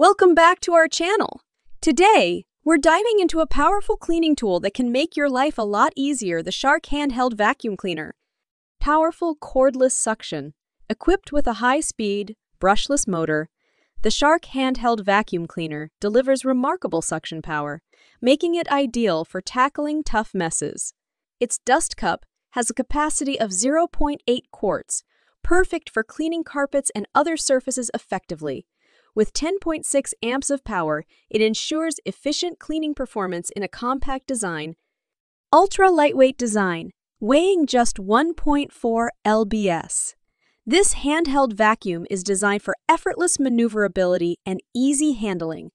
Welcome back to our channel. Today, we're diving into a powerful cleaning tool that can make your life a lot easier the Shark Handheld Vacuum Cleaner. Powerful cordless suction. Equipped with a high speed, brushless motor, the Shark Handheld Vacuum Cleaner delivers remarkable suction power, making it ideal for tackling tough messes. Its dust cup has a capacity of 0.8 quarts, perfect for cleaning carpets and other surfaces effectively. With 10.6 amps of power, it ensures efficient cleaning performance in a compact design. Ultra lightweight design, weighing just 1.4 lbs. This handheld vacuum is designed for effortless maneuverability and easy handling.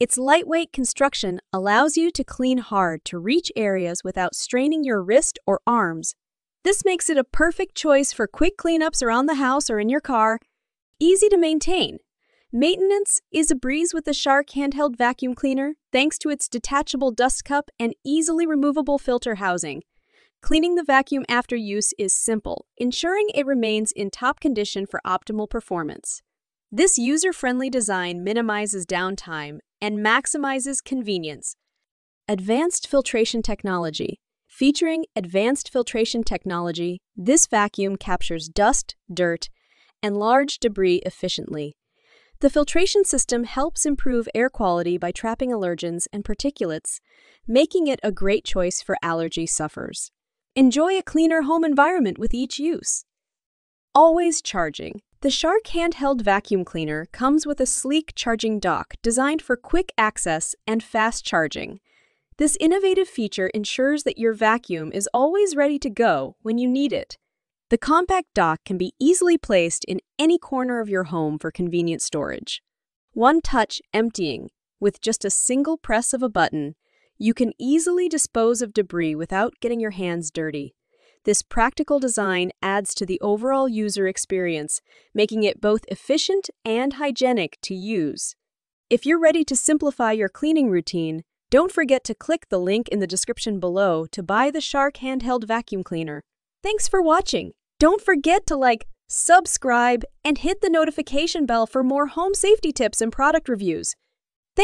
Its lightweight construction allows you to clean hard to reach areas without straining your wrist or arms. This makes it a perfect choice for quick cleanups around the house or in your car. Easy to maintain, Maintenance is a breeze with the Shark handheld vacuum cleaner thanks to its detachable dust cup and easily removable filter housing. Cleaning the vacuum after use is simple, ensuring it remains in top condition for optimal performance. This user-friendly design minimizes downtime and maximizes convenience. Advanced Filtration Technology Featuring advanced filtration technology, this vacuum captures dust, dirt, and large debris efficiently. The filtration system helps improve air quality by trapping allergens and particulates, making it a great choice for allergy sufferers. Enjoy a cleaner home environment with each use. Always charging. The Shark handheld vacuum cleaner comes with a sleek charging dock designed for quick access and fast charging. This innovative feature ensures that your vacuum is always ready to go when you need it. The compact dock can be easily placed in any corner of your home for convenient storage. One touch emptying, with just a single press of a button, you can easily dispose of debris without getting your hands dirty. This practical design adds to the overall user experience, making it both efficient and hygienic to use. If you're ready to simplify your cleaning routine, don't forget to click the link in the description below to buy the Shark handheld vacuum cleaner. Thanks for watching. Don't forget to like, subscribe, and hit the notification bell for more home safety tips and product reviews.